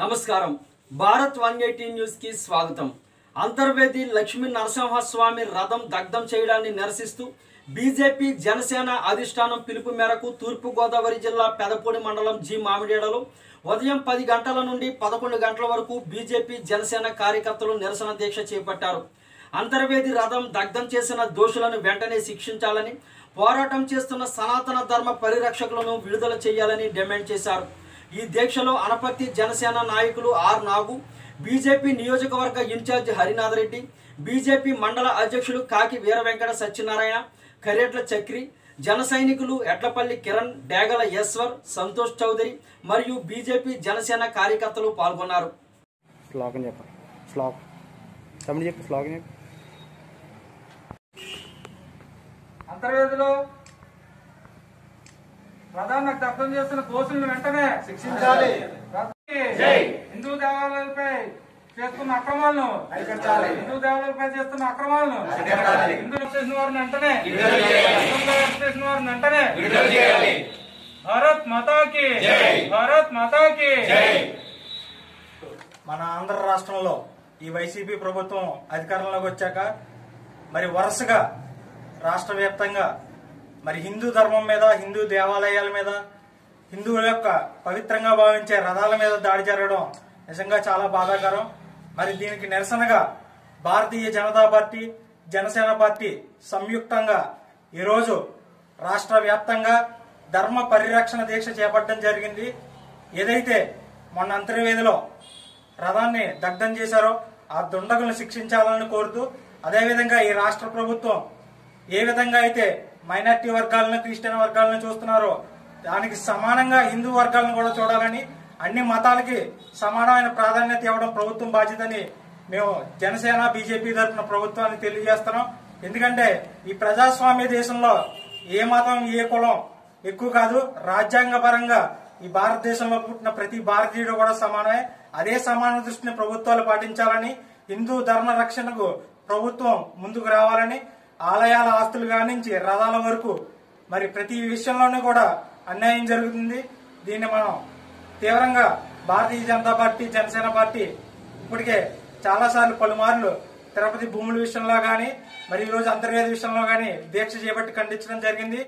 నమస్కారం. Bharat one eighty న్యూస్కి స్వాగతం. అంతర్వేది లక్ష్మీ నరసింహస్వామి రథం దగ్ధం చేయడాన్ని నిరసిస్తూ బీజేపీ జనసేన అధిష్టానం పిలుపు మేరకు తూర్పుగోదావరి జిల్లా పెదపూడి మండలం జి మామిడేడలో ఉదయం పది గంటల నుండి పదకొండు గంటల వరకు బీజేపీ జనసేన కార్యకర్తలు నిరసన దీక్ష చేపట్టారు. అంతర్వేది రథం దగ్ధం చేసిన దోషులను వెంటనే శిక్షించాలని పోరాటం చేస్తున్న సనాతన ధర్మ పరిరక్షకులను విడుదల చేయాలని డిమాండ్ చేశారు. ఈ దీక్షలో అనపర్తి జనసేన నాయకులు ఆర్ నాగు బీజేపీ నియోజకవర్గ ఇన్ఛార్జ్ హరినాథ్ రెడ్డి బీజేపీ మండల అధ్యక్షులు కాకి వీర వెంకట సత్యనారాయణ కరేట్ల చక్రి జన సైనికులు ఎడ్లపల్లి కిరణ్ డేగల ఈశ్వర్ సంతోష్ చౌదరి మరియు బీజేపీ జనసేన కార్యకర్తలు పాల్గొన్నారు. శ్లోకం చెప్పండి. శ్లోకం. తమ్ముడు చెప్పు శ్లోకం చెప్పు. అంతర్వేదిలో ప్రధాన దగ్ధం చేస్తున్న దోషులను వెంటనే శిక్షించాలి. హిందూ దేవాలయాలపై చేస్తున్న అక్రమాలను. హిందూ దేవాలయాలపై చేస్తున్న అక్రమాలను. హిందూ చేసిన వారిని వెంటనే చేసిన వారిని వెంటనే భారత్ మాతాకి జై. భారత్ మాతాకి మన ఆంధ్ర రాష్ట్రంలో ఈ వైసీపీ ప్రభుత్వం అధికారంలోకి వచ్చాక మరి వరుసగా రాష్ట్ర వ్యాప్తంగా మరి హిందూ ధర్మం మీద హిందూ దేవాలయాల మీద హిందువుల యొక్క పవిత్రంగా భావించే రథాల మీద దాడి జరగడం నిజంగా చాలా బాధాకరం. మరి దీనికి నిరసనగా భారతీయ జనతా పార్టీ జనసేన పార్టీ సంయుక్తంగా ఈరోజు రాష్ట్ర వ్యాప్తంగా ధర్మ పరిరక్షణ దీక్ష చేపట్టడం జరిగింది. ఏదైతే మొన్న అంతర్వేదిలో రథాన్ని దగ్ధం చేశారో ఆ దుండగులను శిక్షించాలని కోరుతూ అదేవిధంగా ఈ రాష్ట్ర ప్రభుత్వం ఏ విధంగా అయితే మైనార్టీ వర్గాలను క్రిస్టియన్ వర్గాలను చూస్తున్నారో. దానికి సమానంగా హిందూ వర్గాలను కూడా చూడాలని అన్ని మతాలకి సమానమైన ప్రాధాన్యత ఇవ్వడం ప్రభుత్వం బాధ్యతని మేము జనసేన బీజేపీ తరఫున ప్రభుత్వాన్ని తెలియజేస్తున్నాం. ఎందుకంటే ఈ ప్రజాస్వామ్య దేశంలో ఏ మతం ఏ కులం ఎక్కువ కాదు రాజ్యాంగ పరంగా ఈ భారతదేశంలో పుట్టిన ప్రతి భారతీయుడు కూడా సమానమే. అదే సమాన దృష్టిని ప్రభుత్వాలు పాటించాలని హిందూ ధర్మ రక్షణకు ప్రభుత్వం ముందుకు రావాలని ఆలయాల ఆస్తులు కానించి రథాల వరకు మరి ప్రతి విషయంలోనూ కూడా అన్యాయం జరుగుతుంది. దీన్ని మనం తీవ్రంగా భారతీయ జనతా పార్టీ జనసేన పార్టీ ఇప్పటికే చాలాసార్లు పలుమార్లు తిరుపతి భూముల విషయంలో కానీ మరి ఈరోజు రోజు అంతర్వేది విషయంలో కానీ దీక్ష చేపట్టి ఖండించడం జరిగింది.